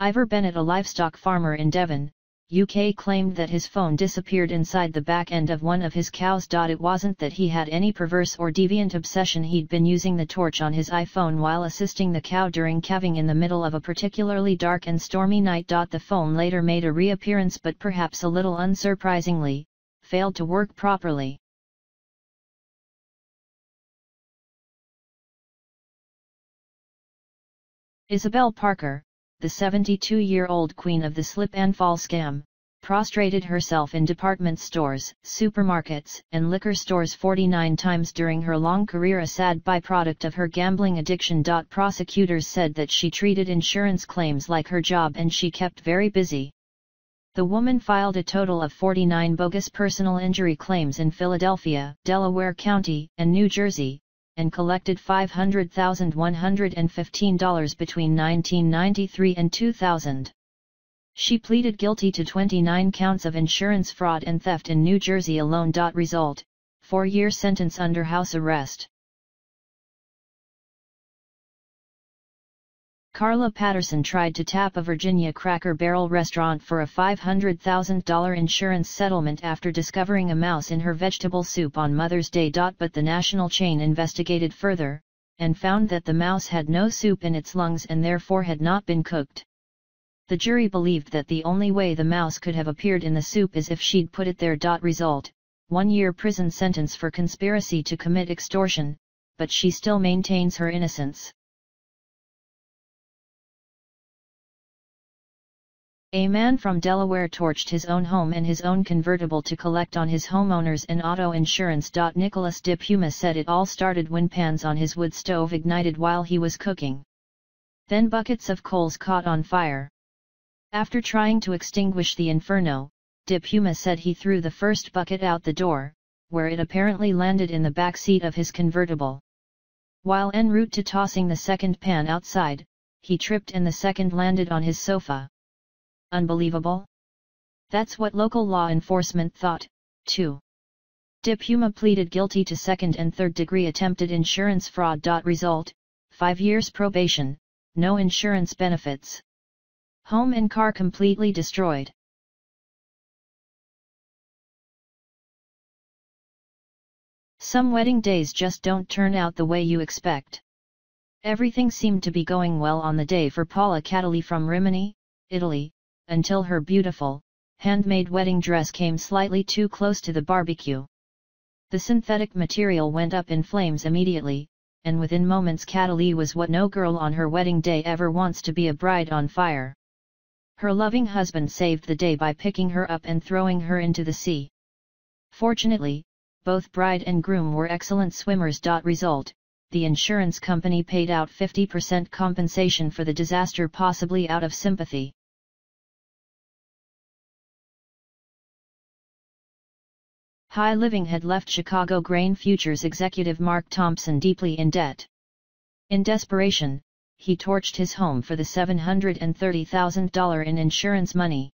Ivor Bennett a livestock farmer in Devon, UK claimed that his phone disappeared inside the back end of one of his cows. It wasn't that he had any perverse or deviant obsession he'd been using the torch on his iPhone while assisting the cow during calving in the middle of a particularly dark and stormy night. The phone later made a reappearance but perhaps a little unsurprisingly, failed to work properly. Isabel Parker, the 72-year-old queen of the slip and fall scam, prostrated herself in department stores, supermarkets, and liquor stores 49 times during her long career a sad byproduct of her gambling addiction. Prosecutors said that she treated insurance claims like her job and she kept very busy. The woman filed a total of 49 bogus personal injury claims in Philadelphia, Delaware County, and New Jersey, and collected $500,115 between 1993 and 2000. She pleaded guilty to 29 counts of insurance fraud and theft in New Jersey alone. Result, 4-year sentence under house arrest. Carla Patterson tried to tap a Virginia Cracker Barrel restaurant for a $500,000 insurance settlement after discovering a mouse in her vegetable soup on Mother's Day. But the national chain investigated further, and found that the mouse had no soup in its lungs and therefore had not been cooked. The jury believed that the only way the mouse could have appeared in the soup is if she'd put it there. Result, one year prison sentence for conspiracy to commit extortion, but she still maintains her innocence. A man from Delaware torched his own home and his own convertible to collect on his homeowners and auto insurance. Nicholas DePuma said it all started when pans on his wood stove ignited while he was cooking. Then buckets of coals caught on fire. After trying to extinguish the inferno, DePuma said he threw the first bucket out the door, where it apparently landed in the back seat of his convertible. While en route to tossing the second pan outside, he tripped and the second landed on his sofa. Unbelievable? That's what local law enforcement thought, too. DePuma pleaded guilty to second and third degree attempted insurance fraud. Result, 5 years probation, no insurance benefits. Home and car completely destroyed. Some wedding days just don't turn out the way you expect. Everything seemed to be going well on the day for Paula Catali from Rimini, Italy, until her beautiful, handmade wedding dress came slightly too close to the barbecue. The synthetic material went up in flames immediately, and within moments Catali was what no girl on her wedding day ever wants to be a bride on fire. Her loving husband saved the day by picking her up and throwing her into the sea. Fortunately, both bride and groom were excellent swimmers. Result, the insurance company paid out 50% compensation for the disaster possibly out of sympathy. High Living had left Chicago grain futures executive Mark Thompson deeply in debt. In desperation, he torched his home for the $730,000 in insurance money.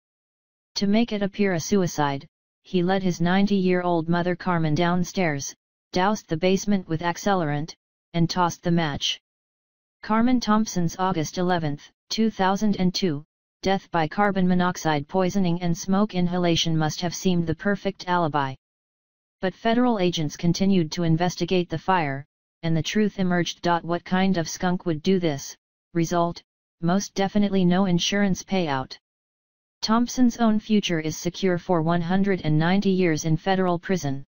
To make it appear a suicide, he led his 90-year-old mother Carmen downstairs, doused the basement with accelerant, and tossed the match. Carmen Thompson's August 11, 2002, death by carbon monoxide poisoning and smoke inhalation must have seemed the perfect alibi. But federal agents continued to investigate the fire, and the truth emerged. What kind of skunk would do this? Result, most definitely no insurance payout. Thompson's own future is secure for 190 years in federal prison.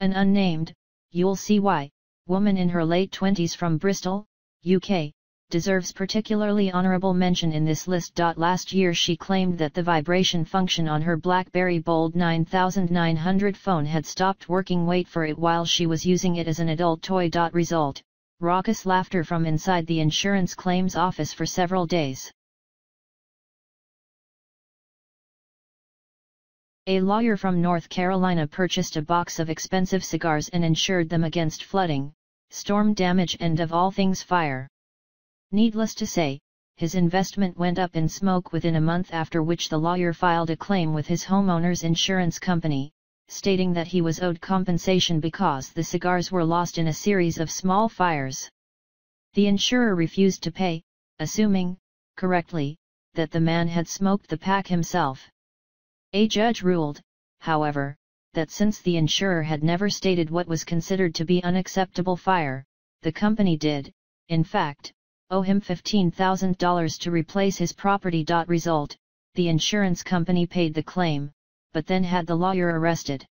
An unnamed, you'll see why, woman in her late 20s from Bristol, UK, deserves particularly honorable mention in this list. Last year she claimed that the vibration function on her BlackBerry Bold 9900 phone had stopped working wait for it while she was using it as an adult toy. Result, raucous laughter from inside the insurance claims office for several days. A lawyer from North Carolina purchased a box of expensive cigars and insured them against flooding, storm damage and of all things fire. Needless to say, his investment went up in smoke within a month after which the lawyer filed a claim with his homeowner's insurance company, stating that he was owed compensation because the cigars were lost in a series of small fires. The insurer refused to pay, assuming, correctly, that the man had smoked the pack himself. A judge ruled, however, that since the insurer had never stated what was considered to be unacceptable fire, the company did, in fact, owe him $15,000 to replace his property. Result, the insurance company paid the claim, but then had the lawyer arrested.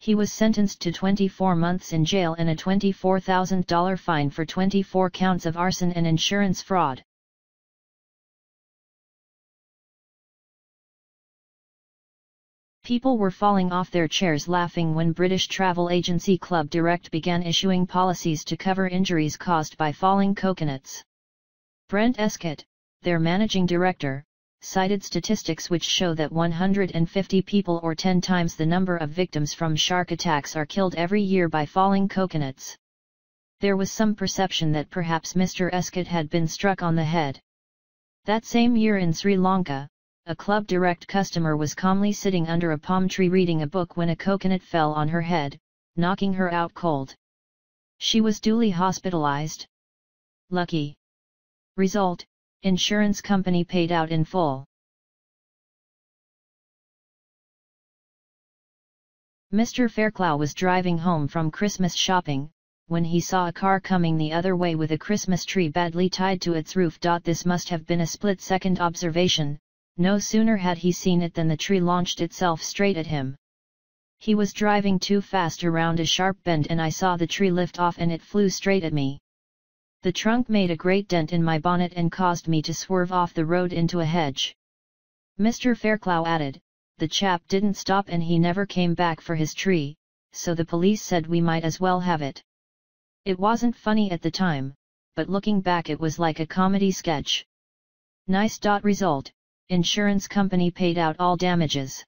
He was sentenced to 24 months in jail and a $24,000 fine for 24 counts of arson and insurance fraud. People were falling off their chairs laughing when British travel agency Club Direct began issuing policies to cover injuries caused by falling coconuts. Brent Escott, their managing director, cited statistics which show that 150 people or 10 times the number of victims from shark attacks are killed every year by falling coconuts. There was some perception that perhaps Mr. Escott had been struck on the head. That same year in Sri Lanka, a Club Direct customer was calmly sitting under a palm tree reading a book when a coconut fell on her head, knocking her out cold. She was duly hospitalized. Lucky. Result, insurance company paid out in full. Mr. Fairclough was driving home from Christmas shopping, when he saw a car coming the other way with a Christmas tree badly tied to its roof. This must have been a split-second observation, no sooner had he seen it than the tree launched itself straight at him. He was driving too fast around a sharp bend and I saw the tree lift off and it flew straight at me. The trunk made a great dent in my bonnet and caused me to swerve off the road into a hedge. Mr. Fairclough added, the chap didn't stop and he never came back for his tree, so the police said we might as well have it. It wasn't funny at the time, but looking back it was like a comedy sketch. Nice. Result, insurance company paid out all damages.